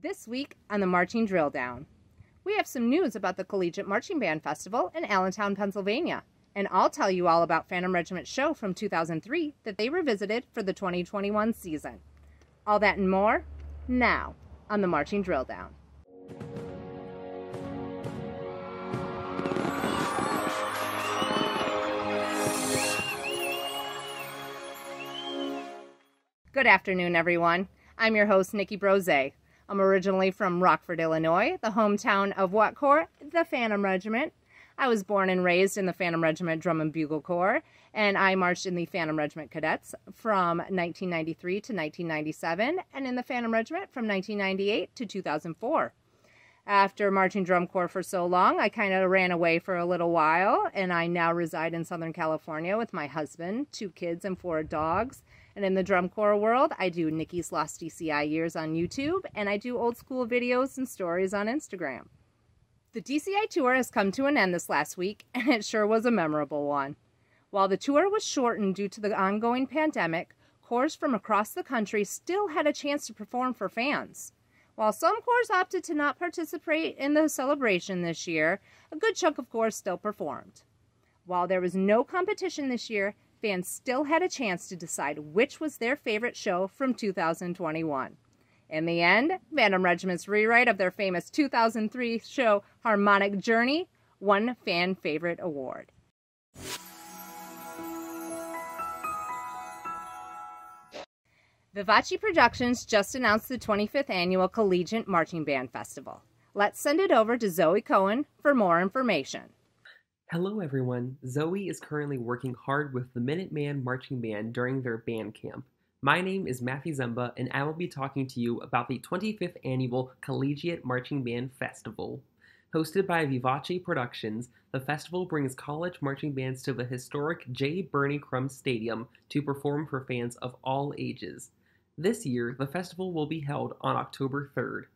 This week on the Marching Drill Down, we have some news about the Collegiate Marching Band Festival in Allentown, Pennsylvania. And I'll tell you all about Phantom Regiment's show from 2003 that they revisited for the 2021 season. All that and more now on the Marching Drill Down. Good afternoon, everyone. I'm your host, Nikki Brose. I'm originally from Rockford, Illinois, the hometown of what corps? The Phantom Regiment. I was born and raised in the Phantom Regiment Drum and Bugle Corps, and I marched in the Phantom Regiment Cadets from 1993 to 1997, and in the Phantom Regiment from 1998 to 2004. After marching drum corps for so long, I kind of ran away for a little while, and I now reside in Southern California with my husband, two kids, and four dogs. And in the drum corps world, I do Nikki's Lost DCI Years on YouTube, and I do old school videos and stories on Instagram. The DCI tour has come to an end this last week, and it sure was a memorable one. While the tour was shortened due to the ongoing pandemic, corps from across the country still had a chance to perform for fans. While some corps opted to not participate in the celebration this year, a good chunk of corps still performed. While there was no competition this year, fans still had a chance to decide which was their favorite show from 2021. In the end, Phantom Regiment's rewrite of their famous 2003 show Harmonic Journey won Fan Favorite Award. Vivace Productions just announced the 25th annual Collegiate Marching Band Festival. Let's send it over to Zoe Cohen for more information. Hello, everyone. Zoe is currently working hard with the Minuteman Marching Band during their band camp. My name is Matthew Zemba, and I will be talking to you about the 25th Annual Collegiate Marching Band Festival. Hosted by Vivace Productions, the festival brings college marching bands to the historic J. Birney Crum Stadium to perform for fans of all ages. This year, the festival will be held on October 3rd.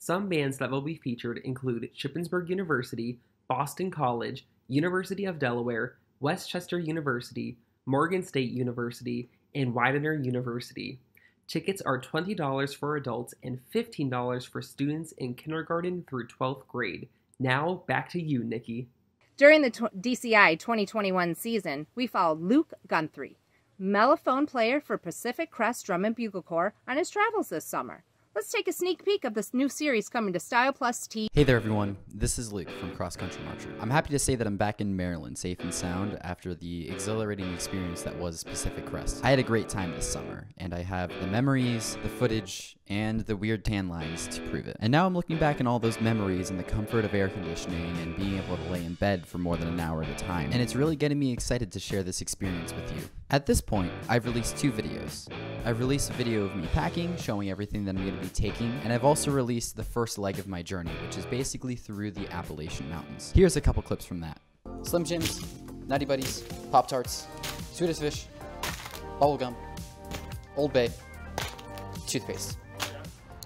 Some bands that will be featured include Shippensburg University, Boston College, University of Delaware, West Chester University, Morgan State University, and Widener University. Tickets are $20 for adults and $15 for students in kindergarten through 12th grade. Now, back to you, Nikki. During the DCI 2021 season, we followed Luke Guthrie, mellophone player for Pacific Crest Drum and Bugle Corps, on his travels this summer. Let's take a sneak peek of this new series coming to Style Plus T. Hey there, everyone. This is Luke from Cross Country Marcher. I'm happy to say that I'm back in Maryland, safe and sound, after the exhilarating experience that was Pacific Crest. I had a great time this summer, and I have the memories, the footage, and the weird tan lines to prove it. And now I'm looking back on all those memories and the comfort of air conditioning and being able to lay in bed for more than an hour at a time. And it's really getting me excited to share this experience with you. At this point, I've released two videos. I've released a video of me packing, showing everything that I'm going to be taking, and I've also released the first leg of my journey, which is basically through the Appalachian Mountains. Here's a couple clips from that. Slim Jims, Nutty Buddies, Pop Tarts, Swedish Fish, Bubblegum, Old Bay, toothpaste.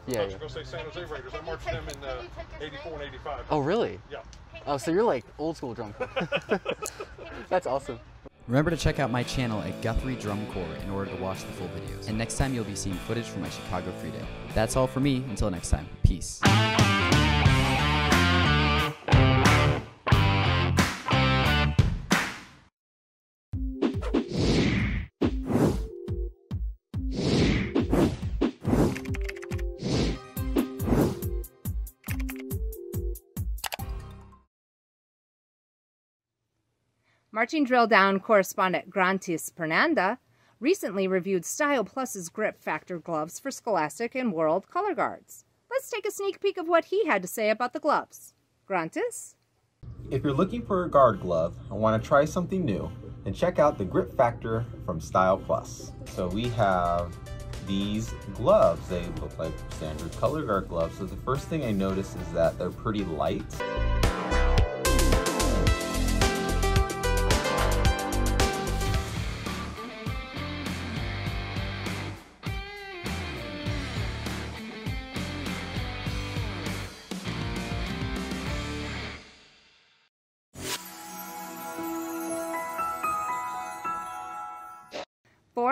Yeah, I was going to say San Jose Raiders. I marched them in uh, 84 and 85. Oh, really? Yeah. Oh, so you're like old school drum corps. That's awesome. Remember to check out my channel at Guthrie Drum Corps in order to watch the full videos. And next time you'll be seeing footage from my Chicago Free Day. That's all for me. Until next time. Peace. Marching Drill Down correspondent Grantis Pernanda recently reviewed Style Plus's Grip Factor gloves for Scholastic and World Color Guards. Let's take a sneak peek of what he had to say about the gloves. Grantis? If you're looking for a guard glove and want to try something new, then check out the Grip Factor from Style Plus. So we have these gloves. They look like standard color guard gloves. So the first thing I notice is that they're pretty light.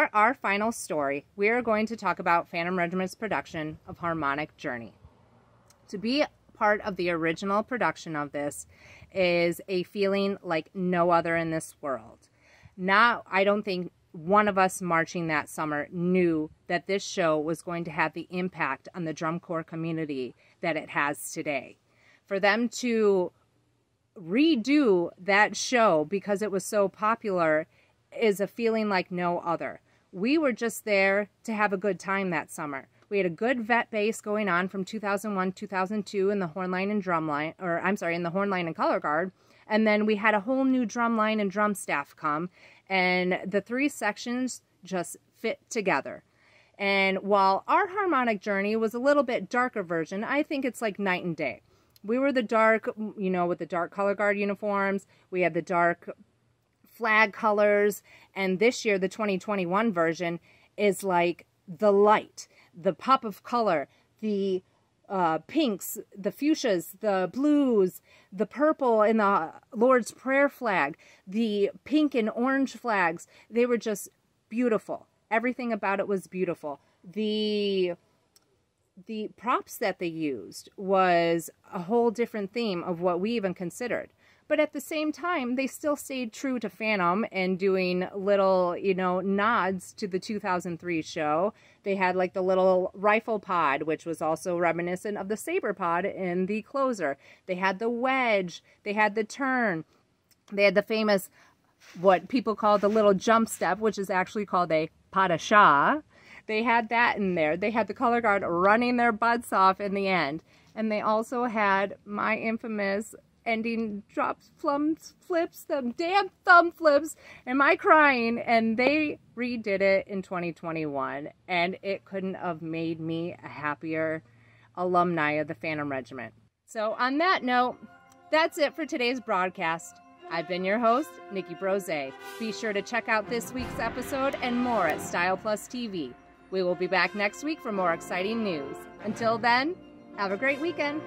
For our final story, we are going to talk about Phantom Regiment's production of Harmonic Journey. To be part of the original production of this is a feeling like no other in this world. Now, I don't think one of us marching that summer knew that this show was going to have the impact on the drum corps community that it has today. For them to redo that show because it was so popular is a feeling like no other. We were just there to have a good time that summer. We had a good vet base going on from 2001, 2002 in the horn line and drum line, or I'm sorry, in the horn line and color guard. And then we had a whole new drum line and drum staff come, and the three sections just fit together. And while our harmonic journey was a little bit darker version, I think it's like night and day. We were the dark, you know, with the dark color guard uniforms. We had the dark flag colors. And this year, the 2021 version is like the light, the pop of color, the uh, pinks, the fuchsias, the blues, the purple in the Lord's Prayer flag, the pink and orange flags. They were just beautiful. Everything about it was beautiful. The the props that they used was a whole different theme of what we even considered. But at the same time, they still stayed true to Phantom and doing little, you know, nods to the 2003 show. They had like the little rifle pod, which was also reminiscent of the saber pod in the closer. They had the wedge. They had the turn. They had the famous, what people call the little jump step, which is actually called a pas de chat. They had that in there. They had the color guard running their butts off in the end. And they also had my infamous ending drops, flums, flips, them damn thumb flips. Am I crying? And they redid it in 2021. And it couldn't have made me a happier alumni of the Phantom Regiment. So on that note, that's it for today's broadcast. I've been your host, Nikki Brose. Be sure to check out this week's episode and more at Style Plus TV. We will be back next week for more exciting news. Until then, have a great weekend.